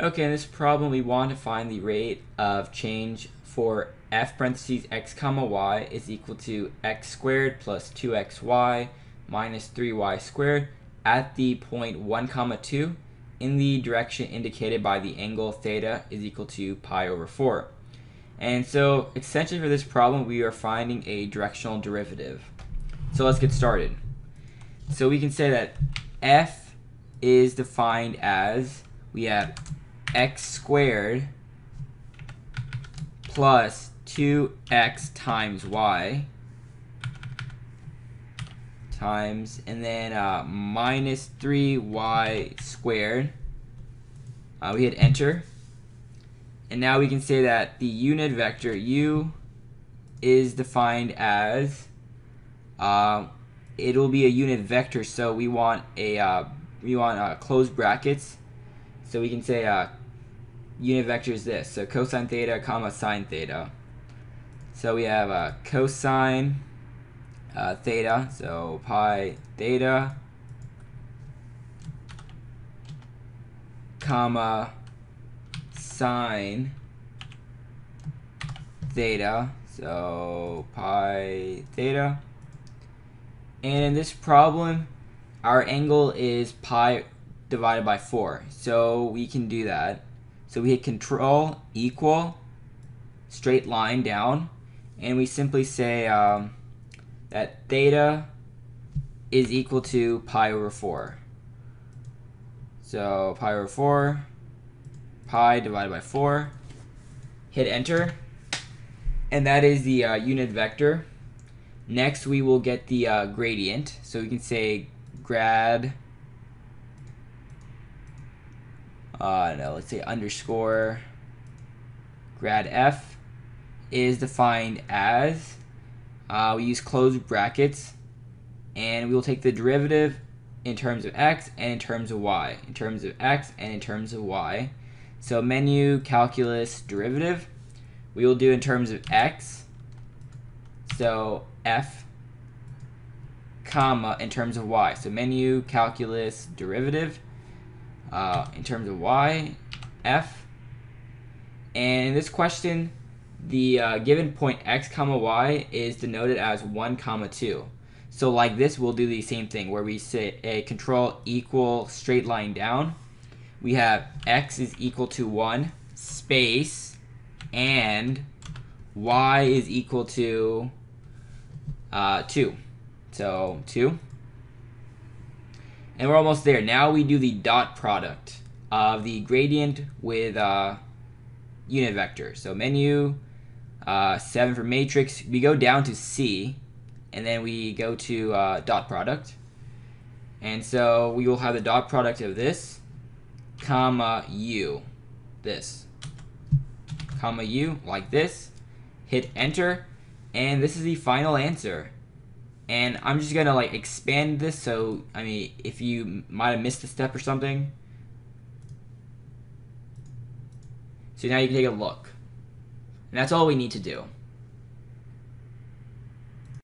Okay, in this problem we want to find the rate of change for f parentheses x comma y is equal to x squared plus 2xy minus 3y squared at the point 1 comma 2 in the direction indicated by the angle theta is equal to pi over 4. And so essentially for this problem we are finding a directional derivative. So let's get started. So we can say that f is defined as we have x squared plus 2x times y times and then uh, minus 3y squared. Uh, we hit enter. And now we can say that the unit vector u is defined as uh, it'll be a unit vector so we want a uh, we want uh, closed brackets. So we can say uh, unit vector is this. So cosine theta comma sine theta. So we have a uh, cosine uh, theta, so pi theta comma sine theta, so pi theta. And in this problem, our angle is pi divided by 4. So we can do that. So we hit control equal straight line down and we simply say um, that theta is equal to pi over 4. So pi over 4, pi divided by 4, hit enter, and that is the uh, unit vector. Next we will get the uh, gradient, so we can say grad uh, no, let's say underscore grad f is defined as uh, we use closed brackets and we will take the derivative in terms of x and in terms of y in terms of x and in terms of y. So menu calculus derivative we will do in terms of x. So f comma in terms of y. So menu calculus derivative uh, in terms of y, f. And in this question, the uh, given point x comma y is denoted as 1 comma 2. So like this, we'll do the same thing where we say a control equal straight line down. We have x is equal to 1 space and y is equal to uh, 2. So 2. And we're almost there. Now we do the dot product of the gradient with uh, unit vector. So menu, uh, 7 for matrix. We go down to C, and then we go to uh, dot product. And so we will have the dot product of this, comma u, this, comma u, like this. Hit enter, and this is the final answer and I'm just gonna like expand this so I mean if you might have missed a step or something. So now you can take a look. And that's all we need to do